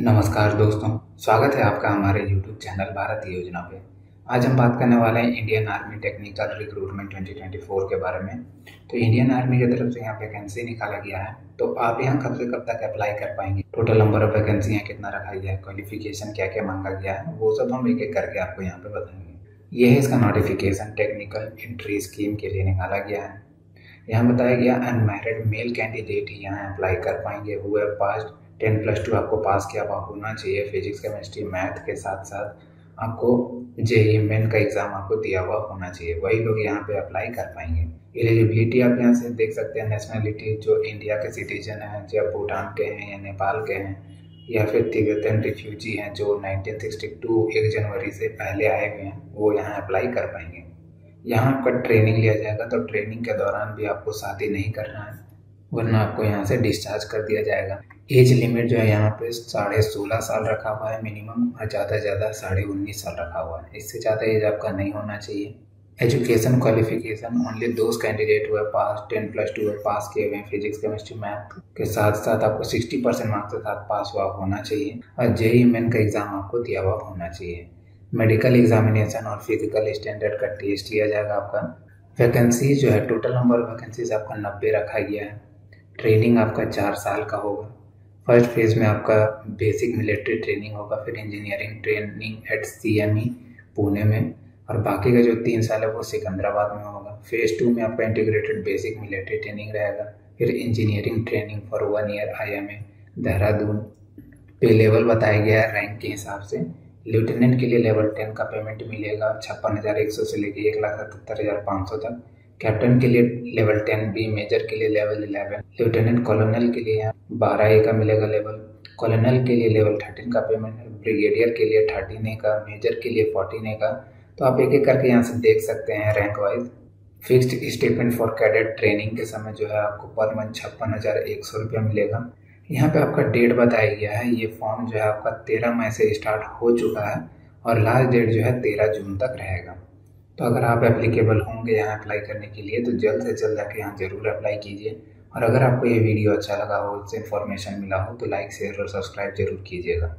नमस्कार दोस्तों, स्वागत है आपका हमारे YouTube चैनल भारत योजना पे। आज हम बात करने वाले हैं इंडियन आर्मी टेक्निकल रिक्रूटमेंट 2024 के बारे में। तो इंडियन आर्मी की तरफ़ से यहाँ वैकेंसी निकाला गया है। तो आप यहाँ कब से कब तक अप्लाई कर पाएँगे? टोटल नंबर ऑफ़ वैकेंसी यहाँ कितना रखा गया है? क्वालिफिकेशन क्या क्या मांगा गया है? वो सब हम एक एक करके आपको यहाँ पे बताएँगे। ये है इसका नोटिफिकेशन टेक्निकल एंट्री स्कीम के लिए निकाला गया है। यहाँ बताया गया अनमेरिड मेल कैंडिडेट ही यहाँ अप्लाई कर पाएँगे। हुए पास टेन प्लस टू आपको पास किया हुआ होना चाहिए। फिजिक्स केमिस्ट्री मैथ के साथ साथ आपको जेई मेन का एग्ज़ाम आपको दिया हुआ होना चाहिए। वही लोग यहाँ पे अप्लाई कर पाएँगे। एलिजिबिलिटी आप यहाँ से देख सकते हैं। नेशनलिटी जो इंडिया के सिटीजन हैं, या भूटान के हैं, या नेपाल के हैं, या फिर तिब्बतन रिफ्यूजी हैं, जो 1962 एक जनवरी से पहले आए हुए हैं, वो यहाँ अप्लाई कर पाएँगे। यहाँ आपका ट्रेनिंग लिया जाएगा तो ट्रेनिंग के दौरान भी आपको शादी नहीं करना है, वरना आपको यहाँ से डिस्चार्ज कर दिया जाएगा। एज लिमिट जो है यहाँ पे साढ़े सोलह साल रखा हुआ है मिनिमम और ज़्यादा से ज़्यादा साढ़े उन्नीस साल रखा हुआ है। इससे ज़्यादा एज आपका नहीं होना चाहिए। एजुकेशन क्वालिफिकेशन ओनली दो कैंडिडेट हुए pass ten plus two pass किए हुए हैं। फिजिक्स केमिस्ट्री मैथ के साथ साथ आपको सिक्सटी परसेंट मार्क्स के साथ पास हुआ होना चाहिए। और जेई मेन का एग्ज़ाम आपको दिया हुआ होना चाहिए। मेडिकल एग्जामिनेशन और फ़िज़िकल स्टैंडर्ड का टेस्ट लिया जाएगा आपका। वैकेंसी जो है टोटल नंबर वैकेंसीज आपका नब्बे रखा गया है। ट्रेनिंग आपका चार साल का होगा। फ़र्स्ट फ़ेज़ में आपका बेसिक मिलिट्री ट्रेनिंग होगा, फिर engineering training at C M E Pune में। और बाकी का जो तीन साल है, वो सिकंदराबाद में होगा। फ़ेज़ टू में आपका इंटीग्रेटेड बेसिक मिलिट्री ट्रेनिंग रहेगा। फिर engineering training for one year I M A Dehradun. Pay level बताया गया है रैंक के हिसाब से। लेफ्टिनेंट के लिए लेवल टेन का पेमेंट मिलेगा छप्पन हज़ार एक सौ से लेकर एक लाख सतहत्तर हज़ार पाँच सौ तक। कैप्टन के लिए लेवल टेन बी मेजर के लिए लेवल इलेवन लेफ्टिनेंट कॉलोनल के लिए बारह ए का मिलेगा लेवल कॉलोनल के लिए लेवल थर्टीन का पेमेंट ब्रिगेडियर के लिए थर्टीन ए का मेजर के लिए फोर्टीन ए का। तो आप एक एक करके यहाँ से देख सकते हैं rank wise fixed stipend for cadet training के समय जो है आपको पर मंथ छप्पन हज़ार एक सौ रुपया मिलेगा। यहाँ पे आपका डेट बताया गया है। ये फॉर्म जो है आपका तेरह मई से स्टार्ट हो चुका है और लास्ट डेट जो है तेरह जून तक रहेगा। तो अगर आप एप्लीकेबल होंगे यहाँ अप्लाई करने के लिए तो जल्द से जल्द आके यहाँ ज़रूर अप्लाई कीजिए। और अगर आपको ये वीडियो अच्छा लगा हो, इससे इन्फॉर्मेशन मिला हो तो लाइक शेयर और सब्सक्राइब ज़रूर कीजिएगा।